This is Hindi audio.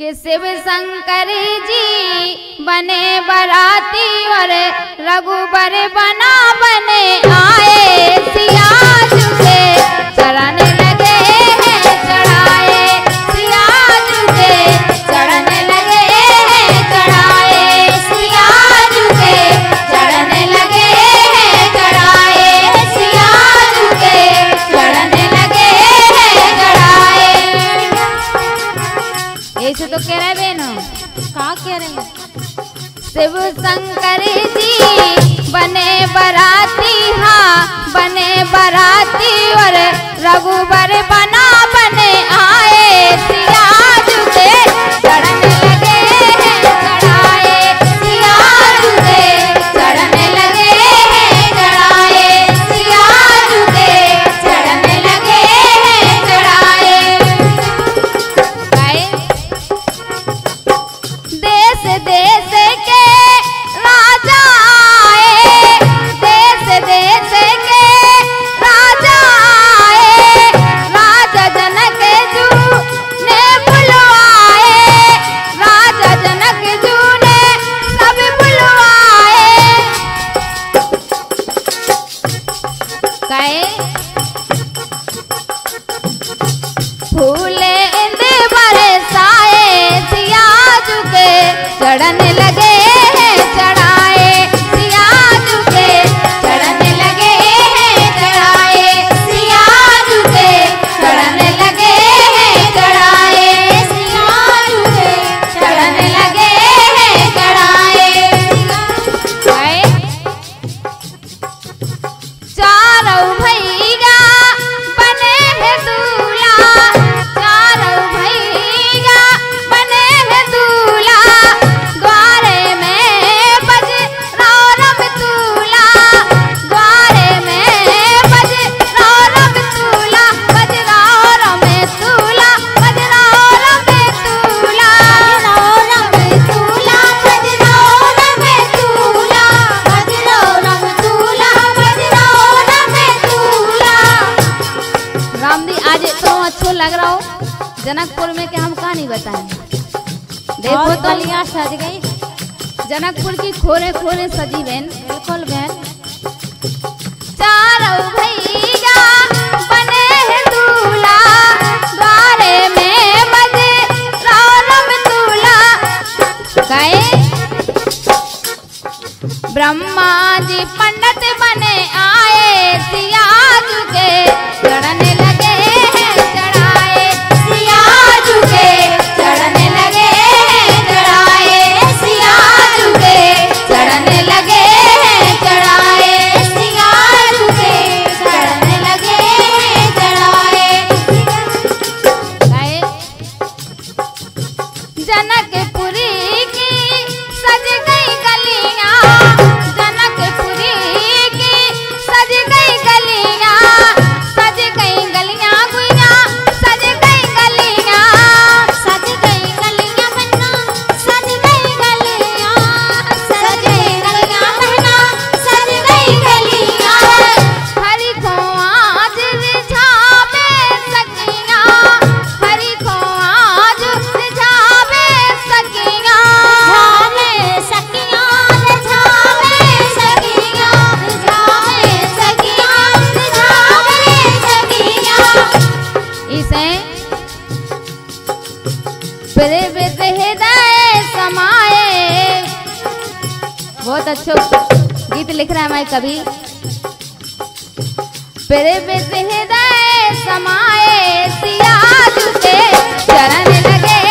कि शिव शंकर जी बने बराती और रघुबर बना बने आए। तो कह रहे बे ना कहा कह रहे शिव शंकर जी बने बराती हाँ बने बराती और रघुबर बना जनकपुर में के हम कहानी बताएँ? देखो कलिया तो सज गई। जनकपुर की खोरे खोरे सजी बहन बिल्कुल बहन। चारों भैया बने दूल्हा द्वारे में बजे राम दूल्हा गए ब्रह्मा जी पंडित बने आए सिया के चढ़ने लगे जनकपुर समाए। बहुत अच्छा गीत लिख रहा है मैं कभी समाए हृदय समाये सिया चरण लगे।